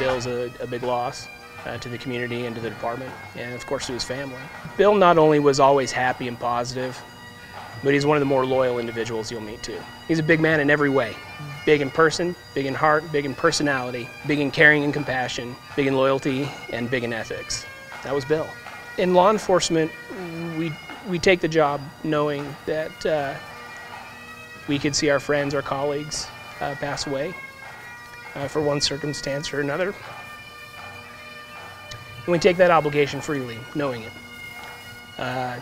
Bill's a, a big loss uh, to the community and to the department, and of course to his family. Bill not only was always happy and positive, but he's one of the more loyal individuals you'll meet too. He's a big man in every way. Big in person, big in heart, big in personality, big in caring and compassion, big in loyalty, and big in ethics. That was Bill. In law enforcement, we, we take the job knowing that uh, we could see our friends, our colleagues uh, pass away uh, for one circumstance or another. And we take that obligation freely, knowing it. Uh,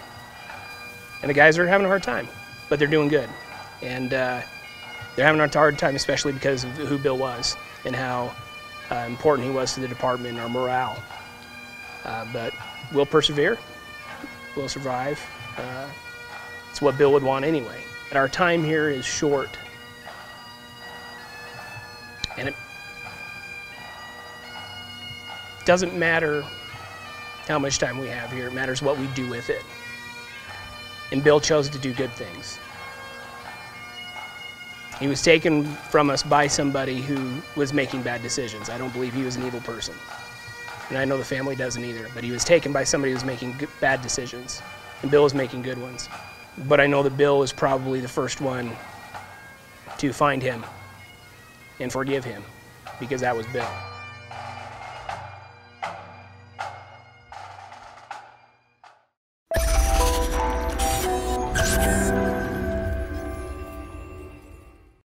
and the guys are having a hard time, but they're doing good. And uh, they're having a hard time, especially because of who Bill was and how uh, important he was to the department and our morale. Uh, but we'll persevere, we'll survive. Uh, it's what Bill would want anyway. And our time here is short. And it doesn't matter how much time we have here, it matters what we do with it. And Bill chose to do good things. He was taken from us by somebody who was making bad decisions. I don't believe he was an evil person. And I know the family doesn't either, but he was taken by somebody who was making good, bad decisions. And Bill was making good ones. But I know that Bill was probably the first one to find him and forgive him because that was Bill.